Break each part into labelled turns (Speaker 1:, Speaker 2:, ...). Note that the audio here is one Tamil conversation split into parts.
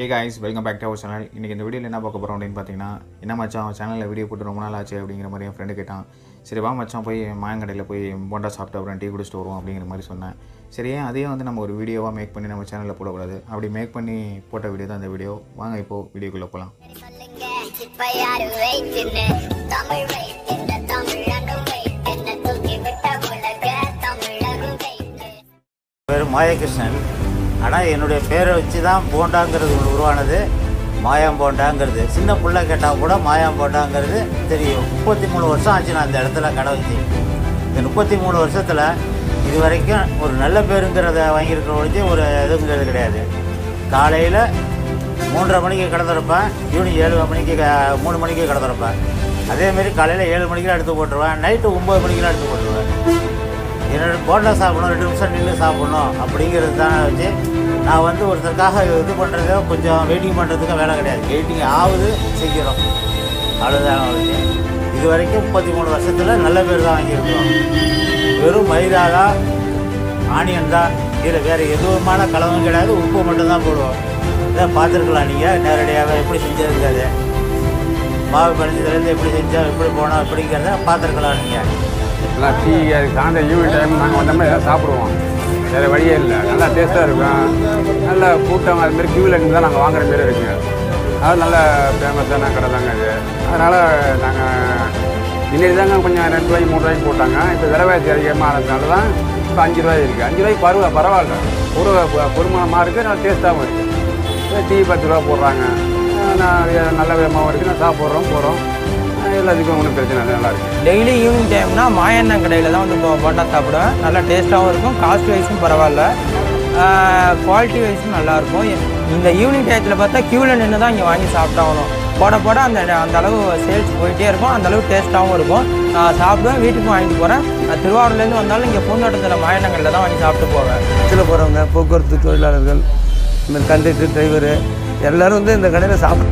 Speaker 1: Hey guys welcome back to our channel இன்றைக்கி இந்த வீடியோவில் என்ன பார்க்க போகிறோம் அப்படின்னு பார்த்தீங்கன்னா என்ன மச்சான் சேனலில் வீடியோ போட்டு ரொம்ப நாள் ஆச்சு அப்படிங்கிற மாதிரி என் ஃப்ரெண்டு கேட்டான். சரி வா மச்சான் போய் மாயங்கடையில் போய் போண்டா சாப்பிட்டு அப்புறம் டீ குடிச்சிட்டு வருவோம் அப்படிங்கிற மாதிரி சொன்னேன். சரி ஏன் அதையும் வந்து நம்ம ஒரு வீடியோவாக மேக் பண்ணி நம்ம சேனலில் போடக்கூடாது? அப்படி மேக் பண்ணி போட்ட வீடியோ தான் இந்த வீடியோ வாங்க இப்போது வீடியோக்குள்ளே போகலாம்
Speaker 2: பேர் மாயகிருஷ்ணன். ஆனால் என்னுடைய பேரை வச்சு தான் போண்டாங்கிறது ஒன்று உருவானது. மாயாம் போண்டாங்கிறது. சின்ன பிள்ளை கேட்டால் கூட மாயாம் போண்டாங்கிறது தெரியும். முப்பத்தி மூணு வருஷம் ஆச்சு நான் அந்த இடத்துல கடை வச்சு இந்த முப்பத்தி மூணு வருஷத்தில் இது வரைக்கும் ஒரு நல்ல பேருங்கிறத வாங்கியிருக்கிற ஒழிஞ்சு ஒரு இதுங்கிறது கிடையாது. காலையில் மூன்றரை மணிக்கு கிடந்திருப்பேன் ஈவினிங் ஏழு மணிக்கு மூணு மணிக்கு கிடந்திருப்பேன் அதேமாரி காலையில் ஏழு மணிக்கெலாம் எடுத்து போட்டுருவேன். நைட்டு ஒம்பது மணிக்கெலாம் எடுத்து போட்டுருவேன். போண்டா சாப்பிடணும் ரெண்டு நிமிஷம் நின்று சாப்பிடணும் அப்படிங்கிறது தான் வச்சு நான் வந்து ஒருத்தருக்காக இது பண்ணுறது கொஞ்சம் வெயிட்டிங் பண்ணுறதுக்கு வேலை கிடையாது. வெயிட்டிங் ஆகுது செய்கிறோம் அவ்வளோதான் வச்சு. இது வரைக்கும் முப்பத்தி மூணு வருஷத்தில் நல்ல பேர் தான் வாங்கியிருக்கோம். வெறும் மைதா தான் ஆனியன் தான். இதில் வேறு எதுவுமான கலவும் கிடையாது. உப்பு மட்டும்தான் போடுவோம். இதை பார்த்துருக்கலாம் நீங்கள் நேரடியாக எப்படி செஞ்சிருக்காது மாவு கழிஞ்சதுலேருந்து எப்படி செஞ்சோம் எப்படி போனோம் அப்படிங்கிறத பார்த்துருக்கலாம் நீங்கள்
Speaker 3: எல்லாம் டீ அது சாயந்தரம் ஈவினிங் டைம் நாங்கள் வந்தோம்னா எதாவது சாப்பிடுவோம். வேறு வழியே இல்லை. நல்லா டேஸ்ட்டாக இருக்கும். நல்ல கூட்டம் அது மாதிரி கியூவில் இருந்து தான் நாங்கள் வாங்குற மாரி இருக்குங்க அது நல்ல ஃபேமஸான கடை தாங்க அது. அதனால் நாங்கள் இன்னைக்கு தாங்க கொஞ்சம் ரெண்டு ரூபாய்க்கு மூணு ரூபாய்க்கு போட்டாங்க. இப்போ விலைவாசி அதிகமாக ஆனதுனால தான் இப்போ அஞ்சு ரூபாய் இருக்குது அஞ்சு ரூபாய்க்கு பரவ பரவாயில்ல. ஒரு பொறுமானமாக இருக்குது நல்லா டேஸ்ட்டாகவும் இருக்குது டீ பத்து ரூபா போடுறாங்க. நான் நல்ல விதமாகவும் இருக்குது நான் சாப்பிட்றோம் போகிறோம் எல்லாத்துக்கும் ஒன்றும் பிரச்சனை இல்லை நல்லா இருக்குது
Speaker 4: டெய்லி ஈவினிங் டைம்னா மாயண்ணன் கடையில் தான் வந்து போண்டா சாப்பிடுவேன். நல்லா டேஸ்ட்டாகவும் இருக்கும். காஸ்ட் வைஸும் பரவாயில்ல. குவாலிட்டி வைஸும் நல்லாயிருக்கும் இந்த ஈவினிங் டயத்தில் பார்த்தா க்யூவில் நின்று தான் இங்கே வாங்கி சாப்பிட்டாகணும். போட போட அந்த அந்த அளவு சேல்ஸ் போயிட்டே இருக்கும். அந்த அளவு டேஸ்ட்டாகவும் இருக்கும். நான் சாப்பிடுவேன். வீட்டுக்கும் வாங்கிட்டு போகிறேன் நான் திருவாரூர்லேருந்து வந்தாலும் இங்கே பூந்தோட்டத்தில் மாயண்ணன் கடையில் தான் வாங்கி சாப்பிட்டு போவேன்.
Speaker 5: பஸ்ஸில் போகிறவங்க போக்குவரத்து தொழிலாளர்கள் இந்த கண்டக்டர் டிரைவரு எல்லோரும் வந்து இந்த கடையில் சாப்பிட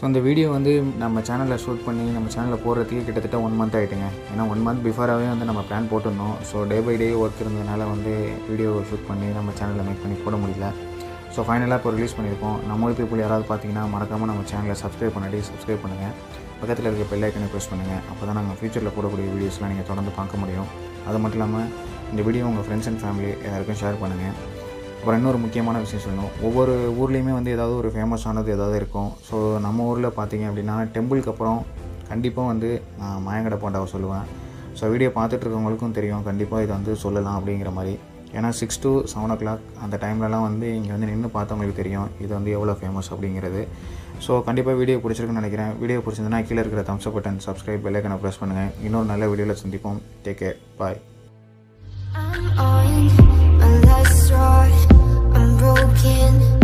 Speaker 1: ஸோ அந்த வீடியோ வந்து நம்ம சேனலில் ஷூட் பண்ணி நம்ம சேனலில் போடுறதுக்கே கிட்டத்தட்ட ஒன் மந்த் ஆகிட்டுங்க ஏன்னா ஒன் மந்த் பிஃபோராகவே வந்து நம்ம பிளான் போட்டிருந்தோம். So day by day work இருந்ததுனால வந்து வீடியோ ஷூட் பண்ணி நம்ம சேனலில் மேக் பண்ணி போட முடியல. ஸோ ஃபைனலாக இப்போ ரிலீஸ் பண்ணியிருக்கோம் நம்ம ஊர் பீப்புள் யாராவது பார்த்தீங்கன்னா மறக்காமல் நம்ம சேனலை சப்ஸ்கிரைப் பண்ணி சப்ஸ்கிரைப் பண்ணுங்கள் பக்கத்தில் இருக்க பெல்லைக்கனை ப்ரெஸ் பண்ணுங்கள் அப்போ தான் நாங்கள் ஃப்யூச்சரில் போடக்கூடிய வீடியோஸ்லாம் நீங்கள் தொடர்ந்து பார்க்க முடியும். அது மட்டும் இல்லாமல் இந்த வீடியோ உங்கள் ஃப்ரெண்ட்ஸ் அண்ட் ஃபேமிலி எல்லாருக்கும் ஷேர் பண்ணுங்கள் அப்புறம் இன்னொரு முக்கியமான விஷயம் சொல்லணும். ஒவ்வொரு ஊர்லேயுமே வந்து ஏதாவது ஒரு ஃபேமஸானது ஏதாவது இருக்கும். ஸோ நம்ம ஊரில் பார்த்தீங்க அப்படின்னா டெம்பிளுக்கு அப்புறம் கண்டிப்பாக வந்து நான் மாயங்கடை போண்டாவை சொல்லுவேன். ஸோ வீடியோ பார்த்துட்ருக்கவங்களுக்கும் தெரியும். கண்டிப்பாக இதை வந்து சொல்லலாம் அப்படிங்கிற மாதிரி. ஏன்னா six to seven o'clock அந்த டைம்லலாம் வந்து இங்கே வந்து நின்று பார்த்தவங்களுக்கு தெரியும். இது வந்து எவ்வளோ ஃபேமஸ் அப்படிங்கிறது. ஸோ கண்டிப்பாக வீடியோ பிடிச்சிருக்குன்னு நினைக்கிறேன். வீடியோ பிடிச்சிருந்தனா கீழே இருக்கிற தம்ஸ் பட்டன் சப்ஸ்கிரைப் பெல்லைக்கனை ப்ரெஸ் பண்ணுங்கள் இன்னொரு நல்ல வீடியோவில் சந்திப்போம். Take care bye
Speaker 6: I'm I'm broken.